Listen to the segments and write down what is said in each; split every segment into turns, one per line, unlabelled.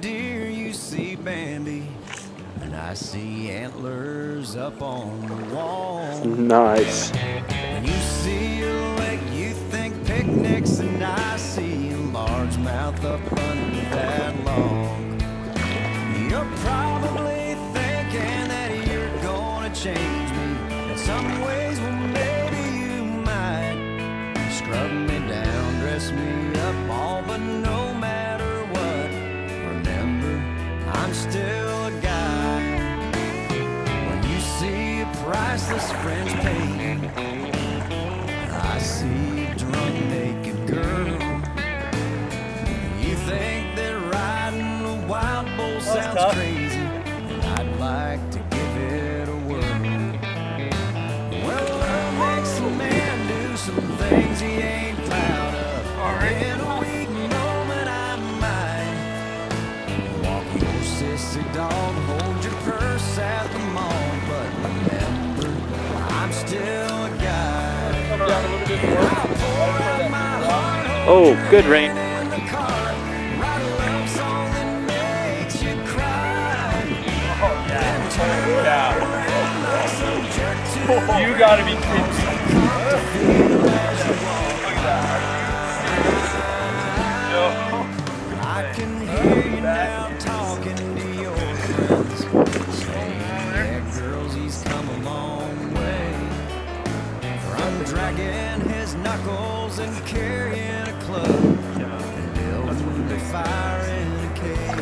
deer, you see Bambi. And I see antlers up on the wall.
Nice.
When you see a lake, you think picnics. And I see largemouth up still a guy. When you see a priceless French painting, I see a drunk naked girl. You think that riding a wild bull sounds
tough.
crazy, and I'd like to give it a whirl. Well, love makes a man do some things he ain't proud of. In a some jerk to
You gotta be kidding me.
Knuckles and carrying a club and fire in cave.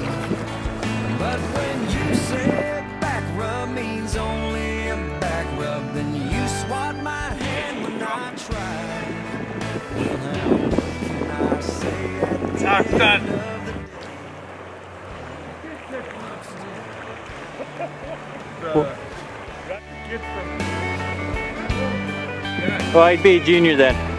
But when you say back rub means only a back rub, then you swat my hand when I try. Well, now, I say at.
Well, I'd be a junior then.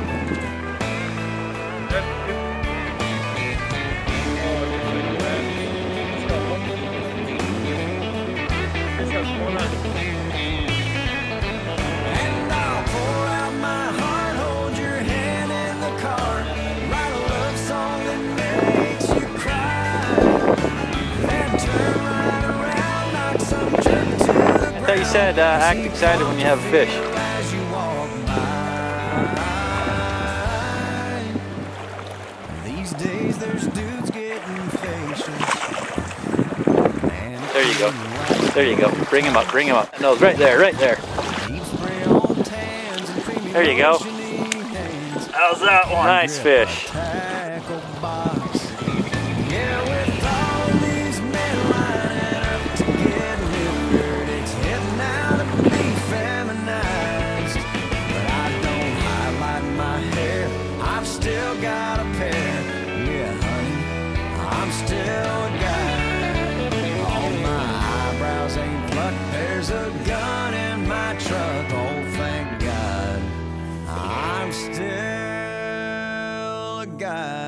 Said uh, act excited when you have a fish.
as you walk by. These days there's dudes getting facial.
There you go. There you go. Bring him up. Bring him up. No, right there. Right there.
There
There you go.
How's that one?
Nice fish. sky.